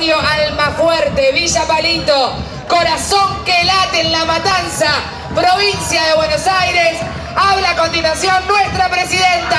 territorio Almafuerte, Villa Palito, corazón que late en la matanza, provincia de Buenos Aires. Habla a continuación nuestra presidenta,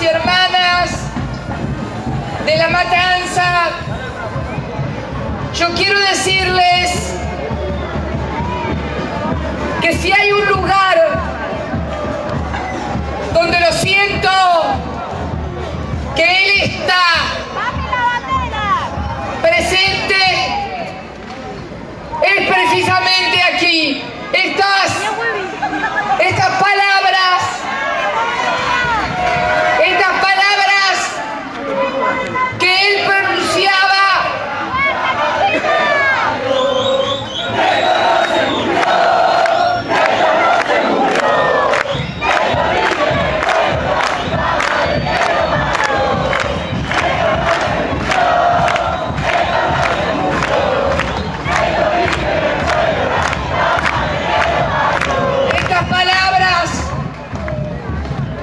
y hermanas de la Matanza, yo quiero decirles que si hay un lugar donde lo siento que él está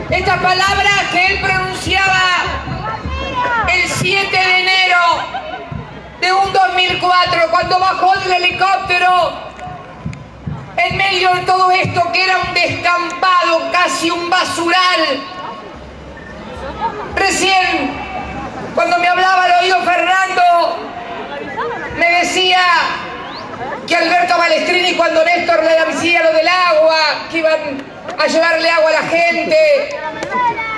estas palabras que él pronunciaba el 7 de enero de un 2004, cuando bajó del helicóptero en medio de todo esto que era un descampado, casi un basural. Recién, cuando me hablaba al oído Fernando, me decía que Alberto Balestrini cuando Néstor le decía lo del agua, que iban a llevarle agua a la gente,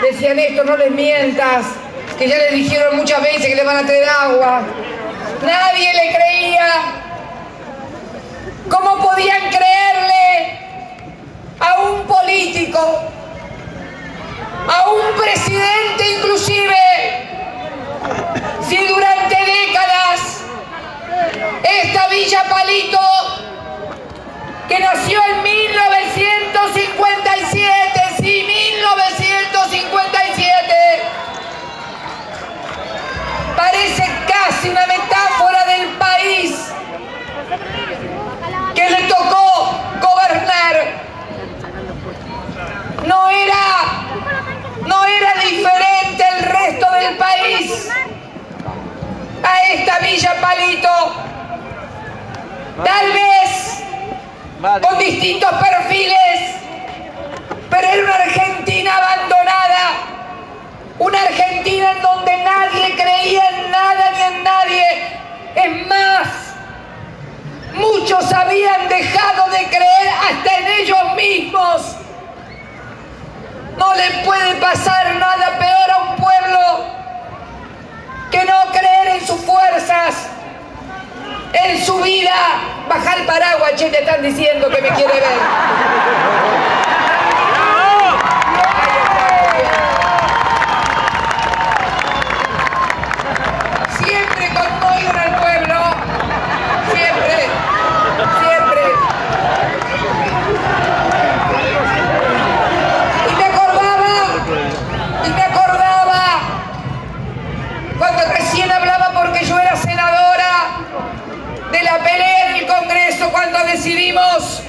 decía Néstor, no les mientas, que ya les dijeron muchas veces que le van a traer agua. Nadie le creía. ¿Cómo podían creerle a un político, a un presidente inclusive, si durante décadas esta Villa Palito, que nació Villa Palito. Tal vez con distintos perfiles, pero era una Argentina abandonada, una Argentina en donde nadie creía en nada ni en nadie. Es más, muchos habían dejado de creer hasta en ellos mismos. No le puede pasar nada peor a un pueblo que no creer en sus fuerzas, en su vida. Paraguas, che, te están diciendo que me quiere ver. Siempre conmovido al pueblo, siempre, siempre. Y me acordaba, y me acordaba cuando recién hablaba porque yo era senadora de la pelea en el Congreso cuando decidimos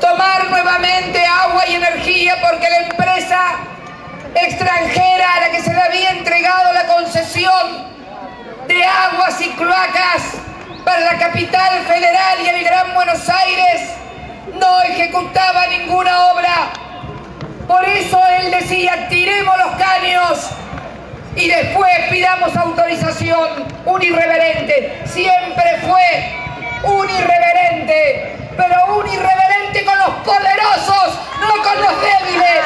tomar nuevamente agua y energía porque la empresa extranjera a la que se le había entregado la concesión de aguas y cloacas para la capital federal y el Gran Buenos Aires no ejecutaba ninguna obra. Por eso él decía, tiremos los caños y después pidamos autorización. Un irreverente, siempre fue un pero un irreverente con los poderosos, no con los débiles.